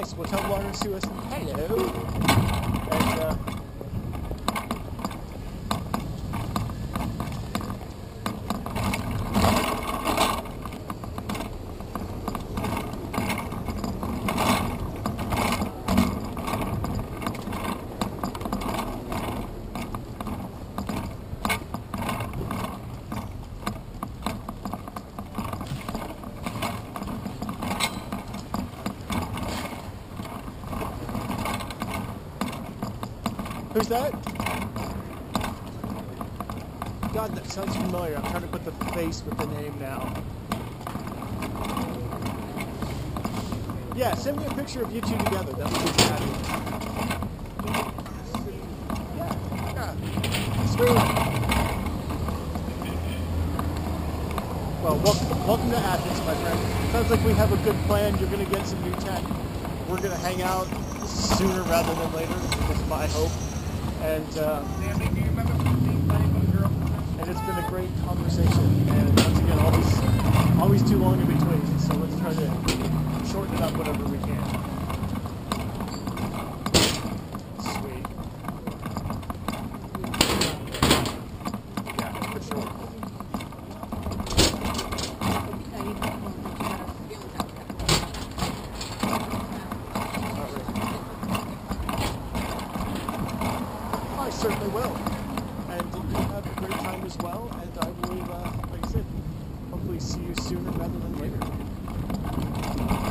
nice. We'll tell Lauren Sue us hello. And, uh, That? God, that sounds familiar. I'm trying to put the face with the name now. Yeah, send me a picture of you two together. That would be fabulous. Yeah, yeah. Sweet. Well, welcome, welcome to Athens, my friend. Sounds like we have a good plan. You're going to get some new tech. We're going to hang out sooner rather than later. That's my hope. And uh, and it's been a great conversation. And once again, always always too long in between. So let's try to shorten it up whatever we can. certainly will. And you have a great time as well. And I will, uh, like I said, hopefully see you sooner rather than later.